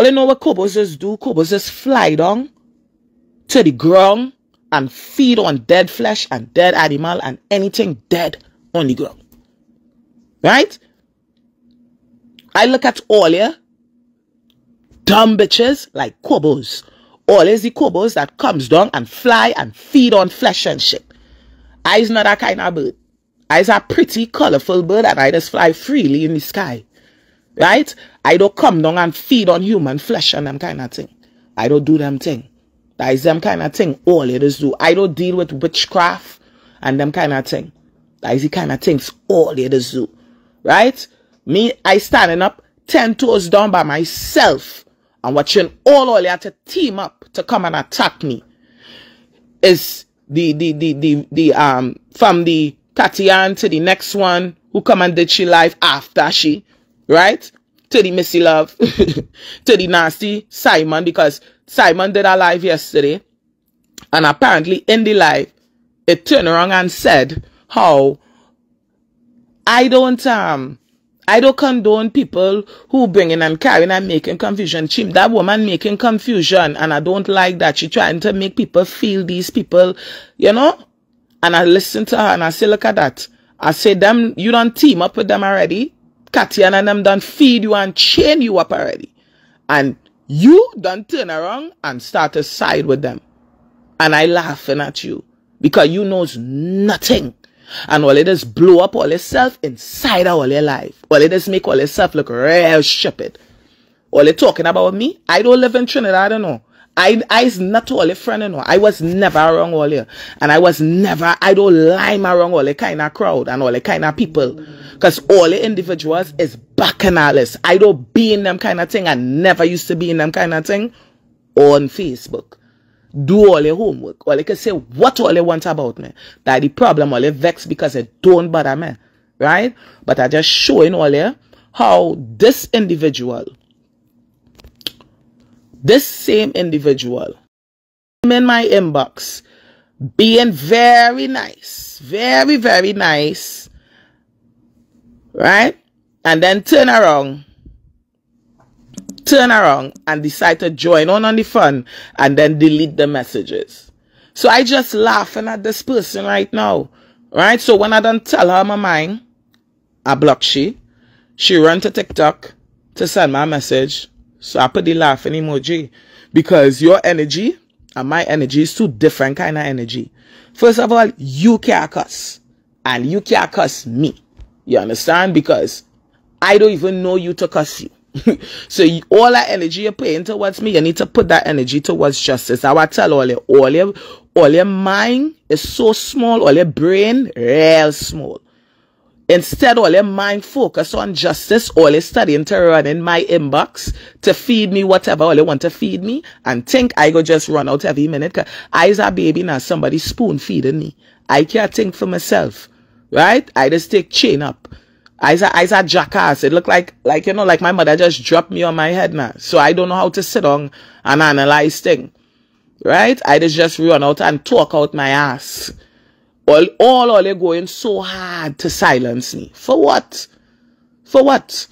All you know what Cobos do, Cobos just fly down to the ground and feed on dead flesh and dead animal and anything dead on the ground. Right? I look at all you dumb bitches like Cobos. All is the Cobos that comes down and fly and feed on flesh and shit. I's not that kind of bird. I's a pretty colorful bird and I just fly freely in the sky. Right? I don't come down and feed on human flesh and them kind of thing. I don't do them thing. That is them kind of thing all leaders do. I don't deal with witchcraft and them kind of thing. That is the kind of things all leaders do. Right? Me, I standing up ten toes down by myself and watching all all to team up to come and attack me. Is the the the the the um from the Katian to the next one who come and did she live after she, right? To the Missy Love, to the nasty Simon because Simon did a live yesterday, and apparently in the live, it turned around and said how I don't um I don't condone people who bringing and carrying and making confusion. Chim, that woman making confusion, and I don't like that. She trying to make people feel these people, you know. And I listen to her and I say, look at that. I say, them, you don't team up with them already. Katia and them done feed you and chain you up already. And you done turn around and start to side with them. And I laughing at you because you knows nothing. And all it is blow up all itself inside of all your life. All it is make all itself look real stupid. All it talking about me, I don't live in Trinidad, I don't know. I is not all a friend, you know. I was never around all here. And I was never, I don't line around all the kind of crowd and all the kind of people. Because all the individuals is bacchanalists. I don't be in them kind of thing. I never used to be in them kind of thing on Facebook do all your homework. All they can say what all they want about me. That the problem all they vex because it don't bother me. Right? But I just showing all you how this individual, this same individual, in my inbox, being very nice, very, very nice, right? And then turn around turn around and decide to join on on the fun and then delete the messages. So I just laughing at this person right now. Right? So when I don't tell her my mind, I block she. She run to TikTok to send my message. So I put the laughing emoji. Because your energy and my energy is two different kind of energy. First of all, you can't cuss. And you can't cuss me. You understand? Because I don't even know you to cuss you. so you, all that energy you're putting towards me, you need to put that energy towards justice. I will tell all your, all your, all your mind is so small, all your brain real small. Instead, all your mind focus on justice, all you studying to run in my inbox to feed me whatever all you want to feed me and think I go just run out every minute. Cause I is a baby now, somebody spoon feeding me. I can't think for myself. Right? I just take chain up. I said, I said jackass. It looked like, like, you know, like my mother just dropped me on my head now. So I don't know how to sit on and analyze thing. Right? I just, just run out and talk out my ass. All, all, all they going so hard to silence me. For what? For what?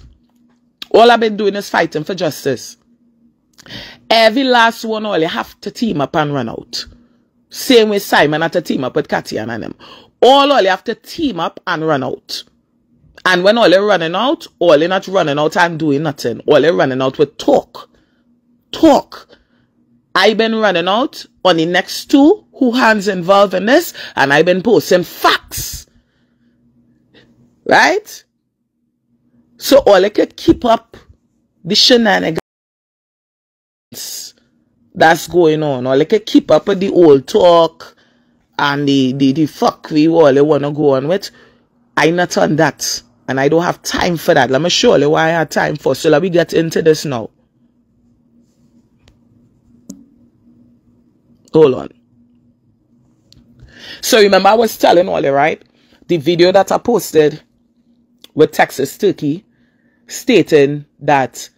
All I've been doing is fighting for justice. Every last one, all you have to team up and run out. Same with Simon had to team up with Katia and them. All, you have to team up and run out. And when all they're running out, all they're not running out and doing nothing. All they're running out with talk. Talk. I've been running out on the next two who hands involved in this, and I've been posting facts. Right? So all they could keep up the shenanigans that's going on. They could keep up with the old talk and the, the, the fuck we all they want to go on with. I not on that. And I don't have time for that. Let me show you why I have time for. So let me get into this now. Hold on. So remember I was telling all you, right? The video that I posted with Texas Turkey stating that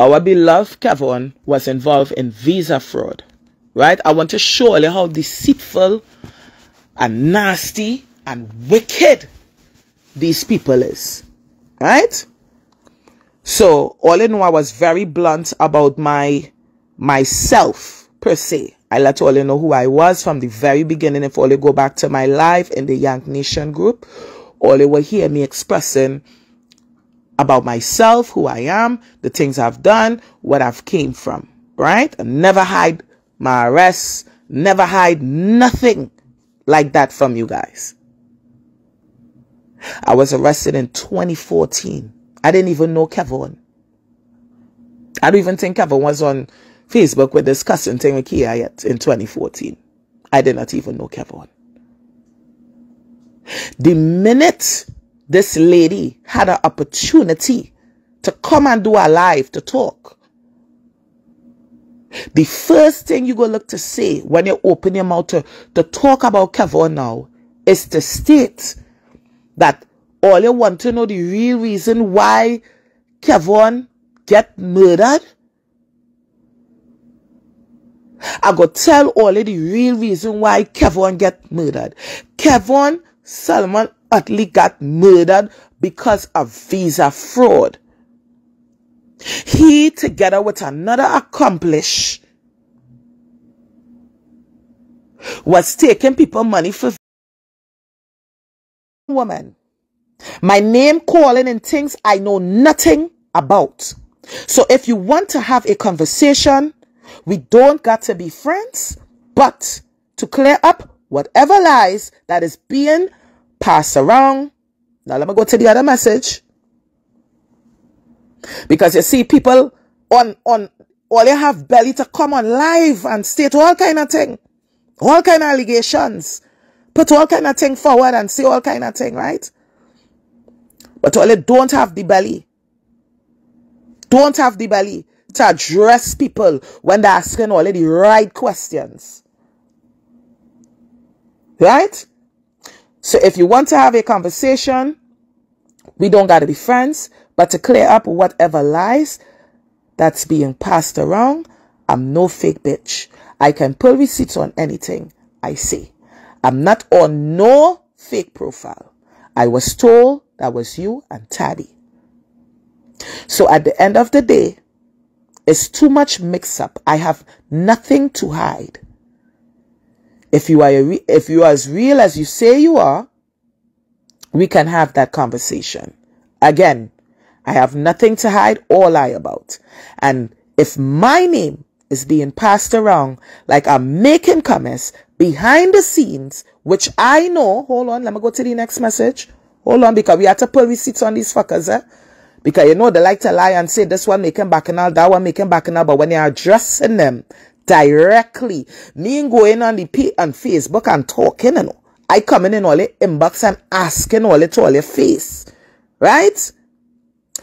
our beloved Kevin was involved in visa fraud. Right? I want to show you how deceitful and nasty and wicked these people is. Right? So all in all, I was very blunt about my myself per se. I let all you know who I was from the very beginning. If all you go back to my life in the Yank Nation group, all you will hear me expressing about myself, who I am, the things I've done, what I've came from, right? I never hide my arrests, never hide nothing like that from you guys. I was arrested in 2014. I didn't even know Kevin. I don't even think Kevin was on Facebook with discussing thing with Kia yet in 2014. I did not even know Kevin. The minute this lady had an opportunity to come and do a live to talk, the first thing you go look to say when you open your mouth to, to talk about Kevin now is to state that all you want to know the real reason why Kevin get murdered I go tell all of the real reason why Kevin get murdered. Kevin Solomon Utley got murdered because of visa fraud. He, together with another accomplice, was taking people money for woman. My name calling and things I know nothing about. So if you want to have a conversation, we don't got to be friends, but to clear up whatever lies that is being passed around. Now let me go to the other message. Because you see people on on all you have belly to come on live and state all kind of thing. All kind of allegations. Put all kind of thing forward and say all kind of thing, right? But all you don't have the belly. Don't have the belly to address people when they're asking all the right questions. Right? So if you want to have a conversation, we don't got to be friends, but to clear up whatever lies that's being passed around, I'm no fake bitch. I can pull receipts on anything I say. I'm not on no fake profile. I was told that was you and Tabby. So at the end of the day, it's too much mix up. I have nothing to hide. If you are if you are as real as you say you are, we can have that conversation. Again, I have nothing to hide or lie about. And if my name is being passed around like I'm making comments behind the scenes, which I know, hold on, let me go to the next message. Hold on, because we have to pull receipts on these fuckers, eh? Because you know they like to lie and say this one making bacchanal, that one making bacchanal, but when you're addressing them directly, me going on the P on Facebook and talking, you know, I coming in all the inbox and asking all it to all your face. Right?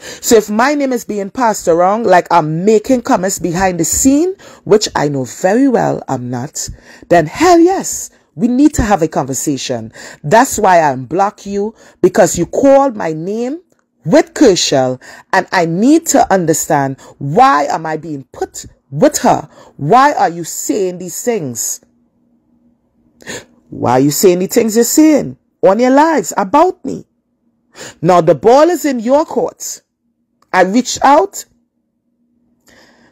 So if my name is being passed around like I'm making comments behind the scene, which I know very well I'm not, then hell yes, we need to have a conversation. That's why I block you because you called my name with Kershel and I need to understand why am I being put with her? Why are you saying these things? Why are you saying the things you're saying on your lives about me? Now the ball is in your court. I reached out.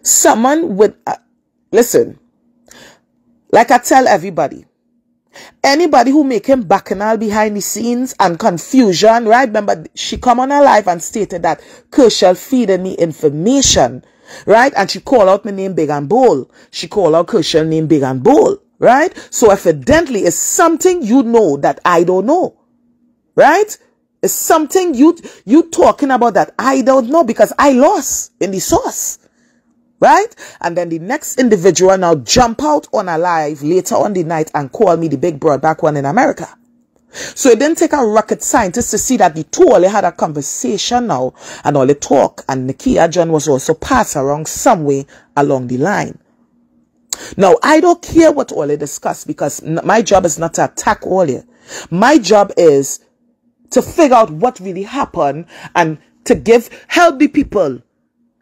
Someone would, uh, listen, like I tell everybody, Anybody who make making bacchanal behind the scenes and confusion, right? Remember, she come on her live and stated that Kershel feeding me information, right? And she call out my name Big and Bold. She call out Kershel name Big and Bold, right? So evidently it's something you know that I don't know, right? It's something you, you talking about that I don't know because I lost in the source right? And then the next individual now jump out on a live later on the night and call me the big broad back one in America. So it didn't take a rocket scientist to see that the two only had a conversation now and all the talk and Nikia John was also passed around somewhere along the line. Now, I don't care what all they discuss because my job is not to attack all. My job is to figure out what really happened and to give, help the people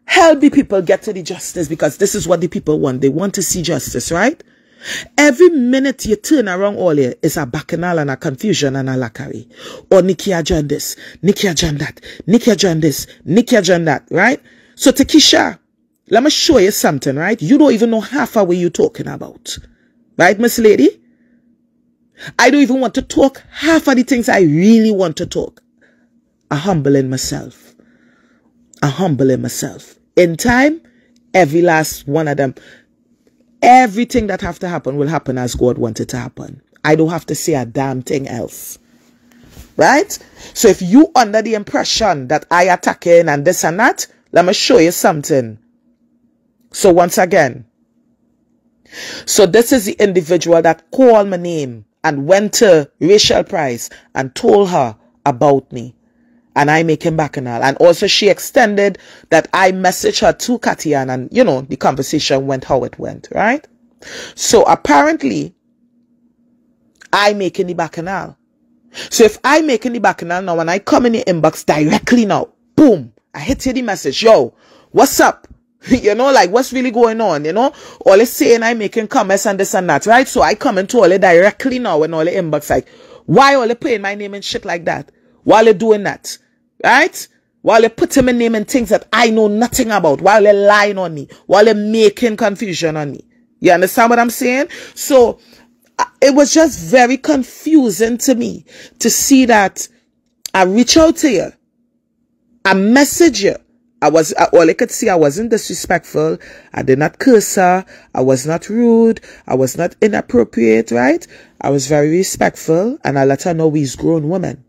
help the people get to the justice because this is what the people want. They want to see justice, right? Every minute you turn around all here is a bacchanal and a confusion and a lackery. Or Nikki joined this, Nikki joined that, Nikki joined this, Nikki joined that, right? So Takesha, let me show you something, right? You don't even know half of what you're talking about. Right, Miss Lady? I don't even want to talk half of the things I really want to talk. I humble in myself. I humble in myself. In time, every last one of them, everything that have to happen will happen as God wanted to happen. I don't have to say a damn thing else. Right? So if you under the impression that I attacking and this and that, let me show you something. So once again, so this is the individual that called my name and went to Rachel Price and told her about me. And I make him bacchanal. And all. And also she extended that I messaged her to Katian and, you know, the conversation went how it went, right? So apparently, I making the bacchanal. So if I making the bacchanal now, when I come in the inbox directly now, boom, I hit you the message, yo, what's up? you know, like what's really going on, you know? All they saying I'm making comments and this and that, right? So I come into all it directly now all the inbox like, why all they putting my name and shit like that? While they doing that, right? While they putting my name and things that I know nothing about, while they lying on me, while they making confusion on me. You understand what I'm saying? So uh, it was just very confusing to me to see that I reach out to you, I message you, I was, all I could see, I wasn't disrespectful. I did not curse her. I was not rude. I was not inappropriate, right? I was very respectful and I let her know we's grown women.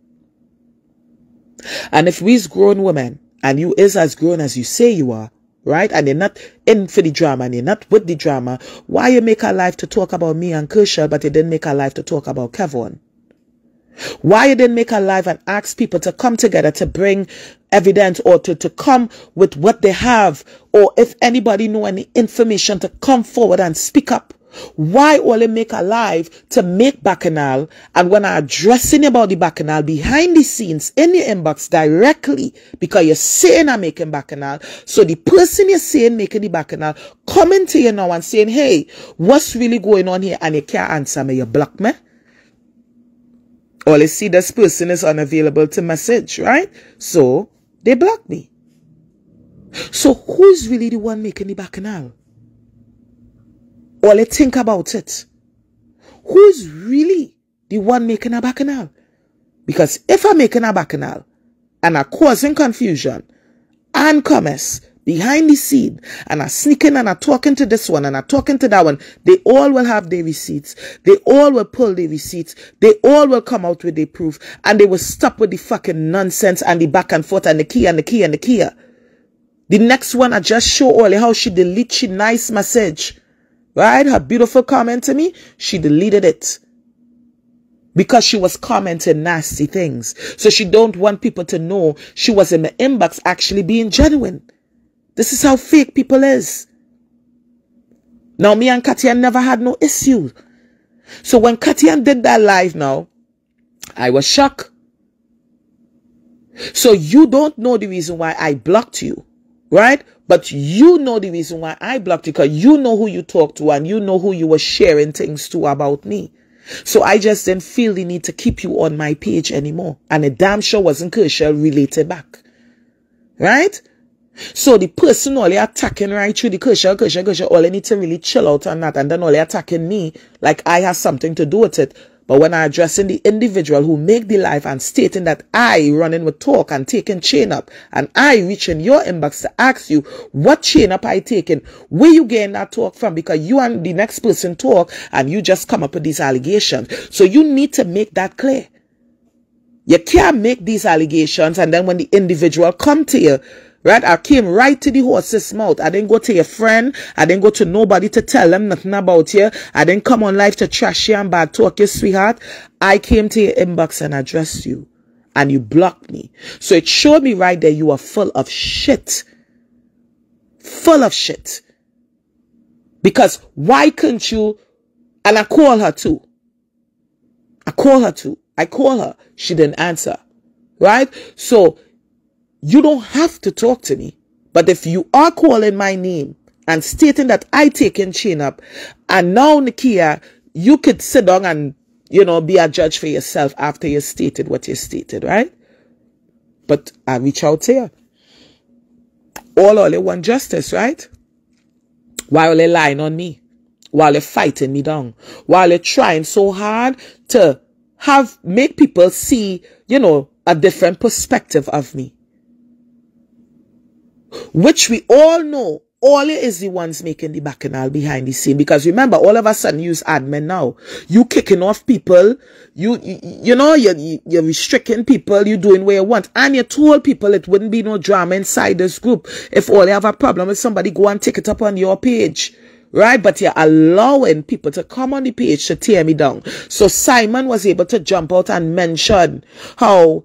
And if we's grown women and you is as grown as you say you are, right? And you're not in for the drama and you're not with the drama, why you make her life to talk about me and Kershaw, but you didn't make her life to talk about Kevin? Why you didn't make a live and ask people to come together to bring evidence or to, to come with what they have or if anybody know any information to come forward and speak up? Why only make a live to make bacchanal and when I addressing about the bacchanal behind the scenes in your inbox directly because you're saying I'm making bacchanal. So the person you're saying making the bacchanal coming to you now and saying, hey, what's really going on here? And you can't answer me, you block me. All I see this person is unavailable to message, right? So they block me. So who's really the one making the bacchanal? All I think about it. Who's really the one making a bacchanal? Because if I'm making a bacchanal and I'm causing confusion and commerce behind the scene and are sneaking and are talking to this one and are talking to that one, they all will have their receipts. They all will pull their receipts. They all will come out with their proof and they will stop with the fucking nonsense and the back and forth and the key and the key and the key. The next one I just show all how she delete she nice message. Right? Her beautiful comment to me, she deleted it because she was commenting nasty things. So she don't want people to know she was in the inbox actually being genuine. This is how fake people is. Now, me and Katian never had no issue. So when Katian did that live now, I was shocked. So you don't know the reason why I blocked you, right? But you know the reason why I blocked you because you know who you talked to and you know who you were sharing things to about me. So I just didn't feel the need to keep you on my page anymore. And a damn sure wasn't Kershaw related back. Right? So the person only attacking right through the cushion, cushion, cushion, all need to really chill out on that and then only attacking me like I have something to do with it. But when I addressing the individual who make the life and stating that I running with talk and taking chain up and I reaching your inbox to ask you what chain up I taking, where you getting that talk from? Because you and the next person talk and you just come up with these allegations. So you need to make that clear. You can't make these allegations and then when the individual come to you Right? I came right to the horse's mouth. I didn't go to your friend. I didn't go to nobody to tell them nothing about you. I didn't come on live to trash you and bad talk you, sweetheart. I came to your inbox and addressed you. And you blocked me. So it showed me right there you are full of shit. Full of shit. Because why couldn't you? And I call her too. I call her too. I call her. She didn't answer. Right? So you don't have to talk to me. But if you are calling my name and stating that I taken chain up. And now, Nikia, you could sit down and, you know, be a judge for yourself after you stated what you stated, right? But I reach out you. All all they want justice, right? While they lying on me. While they fighting me down. While they trying so hard to have make people see, you know, a different perspective of me. Which we all know all is the ones making the bacchanal behind the scene. Because remember, all of a sudden use admin now. You kicking off people. You, you, you know, you're, you're restricting people. You doing what you want. And you told people it wouldn't be no drama inside this group. If you have a problem with somebody, go and take it up on your page. Right? But you're allowing people to come on the page to tear me down. So Simon was able to jump out and mention how,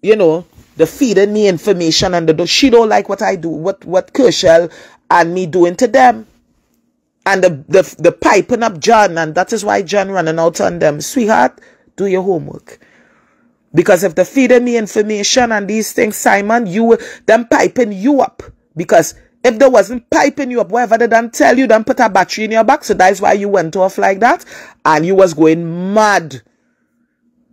you know, the feeding me information and the she don't like what I do, what what Kershel and me doing to them. And the, the, the piping up John, and that is why John running out on them. Sweetheart, do your homework. Because if they're feeding me information and these things, Simon, you them piping you up. Because if they wasn't piping you up, whatever they done tell you, then put a battery in your back. So that's why you went off like that. And you was going mad.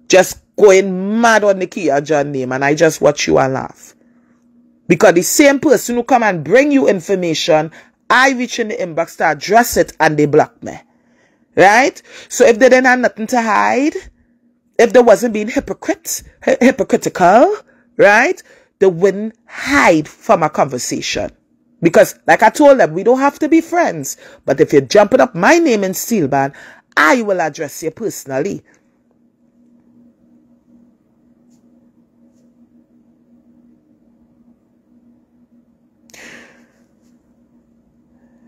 Just going mad on the Kia John name. And I just watch you and laugh. Because the same person who come and bring you information, I reach in the inbox to address it and they block me. Right? So if they didn't have nothing to hide, if they wasn't being hypocrite, hypocritical, right? They wouldn't hide from a conversation. Because, like I told them, we don't have to be friends. But if you're jumping up my name in Steelban, I will address you personally.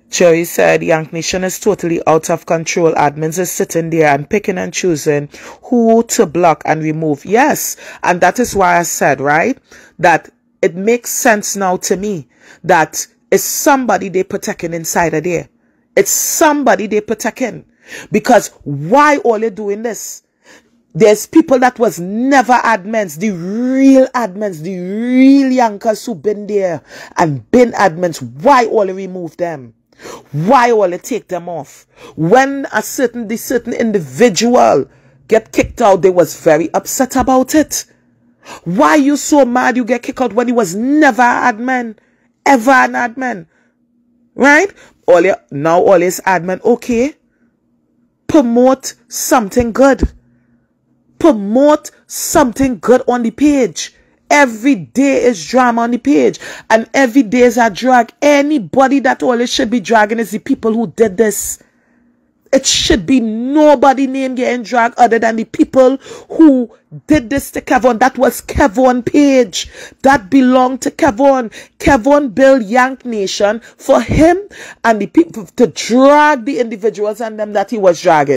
Jerry said Yank Nation is totally out of control. Admins is sitting there and picking and choosing who to block and remove. Yes. And that is why I said, right, that it makes sense now to me that it's somebody they protecting inside of there. It's somebody they protecting. Because why all they doing this? There's people that was never admins, the real admins, the real Yankers who been there and been admins. Why all they remove them? Why will it take them off? When a certain, the certain individual get kicked out, they was very upset about it. Why you so mad you get kicked out when he was never admin? Ever an admin? Right? All your, now all is admin. Okay. Promote something good. Promote something good on the page. Every day is drama on the page. And every day is a drag. Anybody that always should be dragging is the people who did this. It should be nobody named getting dragged other than the people who did this to Kevon. That was Kevon Page. That belonged to Kevon. Kevon built Yank Nation for him and the people to drag the individuals and them that he was dragging.